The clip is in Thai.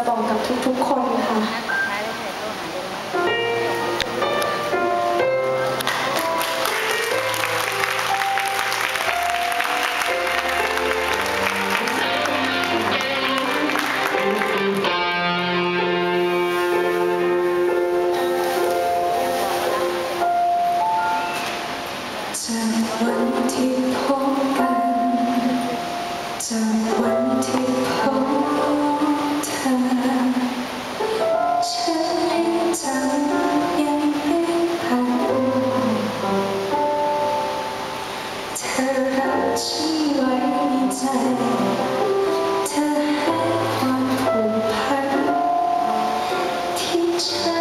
จะตรงกับทุกๆคนค่ะ touch